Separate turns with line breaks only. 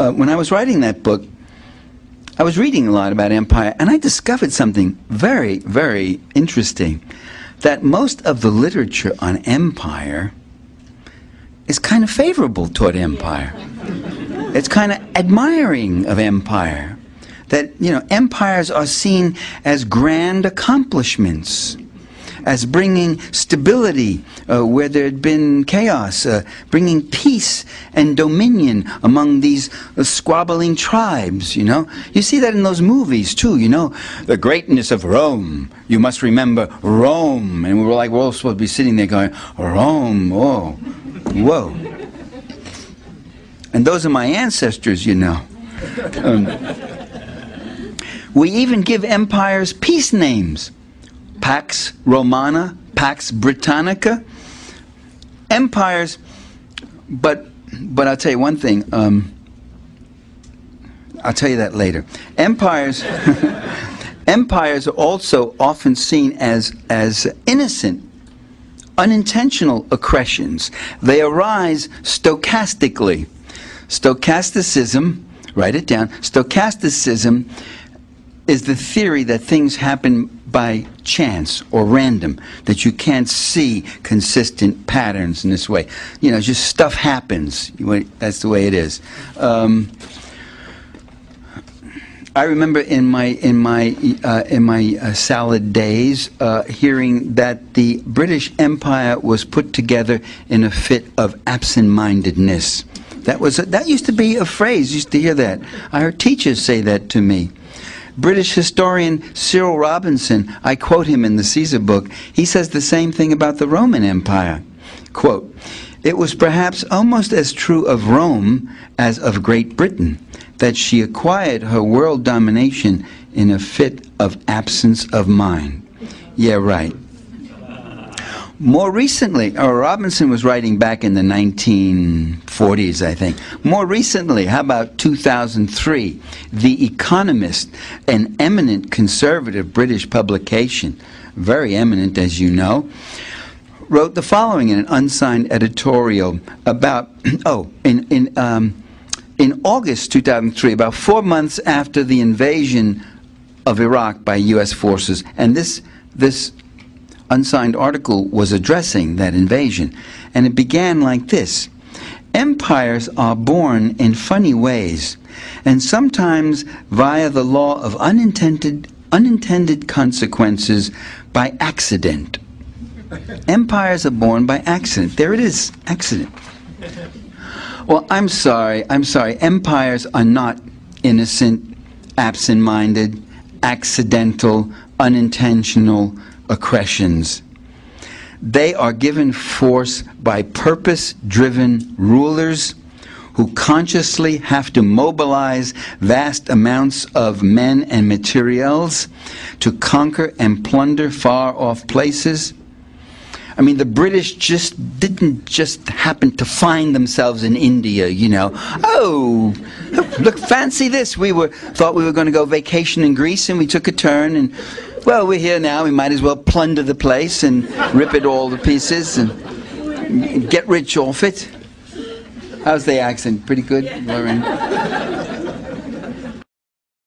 uh, when I was writing that book, I was reading a lot about empire, and I discovered something very, very interesting. That most of the literature on empire is kind of favorable toward empire. It's kind of admiring of empire. That, you know, empires are seen as grand accomplishments as bringing stability uh, where there had been chaos, uh, bringing peace and dominion among these uh, squabbling tribes, you know. You see that in those movies too, you know. The greatness of Rome. You must remember Rome. And we were like, we're all supposed to be sitting there going, Rome, whoa, whoa. And those are my ancestors, you know. Um, we even give empires peace names. Pax Romana, Pax Britannica, empires. But but I'll tell you one thing. Um, I'll tell you that later. Empires. empires are also often seen as as innocent unintentional accretions. They arise stochastically. Stochasticism, write it down, stochasticism is the theory that things happen by chance or random, that you can't see consistent patterns in this way. You know, just stuff happens. That's the way it is. Um, I remember in my in my uh, in my uh, salad days uh, hearing that the British Empire was put together in a fit of absent-mindedness. That was a, that used to be a phrase. Used to hear that. I heard teachers say that to me. British historian Cyril Robinson, I quote him in the Caesar book, he says the same thing about the Roman Empire. Quote, it was perhaps almost as true of Rome as of Great Britain that she acquired her world domination in a fit of absence of mind. Yeah, right. More recently, or Robinson was writing back in the 1940s, I think. More recently, how about 2003? The Economist, an eminent conservative British publication, very eminent as you know, wrote the following in an unsigned editorial about, oh, in, in, um, in August 2003, about four months after the invasion of Iraq by U.S. forces, and this, this unsigned article was addressing that invasion. And it began like this Empires are born in funny ways, and sometimes via the law of unintended, unintended consequences by accident. Empires are born by accident. There it is, accident. Well, I'm sorry, I'm sorry. Empires are not innocent, absent minded, accidental, unintentional accretions. They are given force by purpose driven rulers who consciously have to mobilize vast amounts of men and materials to conquer and plunder far off places. I mean, the British just didn't just happen to find themselves in India, you know. Oh, look, fancy this. We were thought we were going to go vacation in Greece, and we took a turn, and well, we're here now. We might as well plunder the place and rip it all to pieces and get rich off it. How's the accent? Pretty good, Lorraine?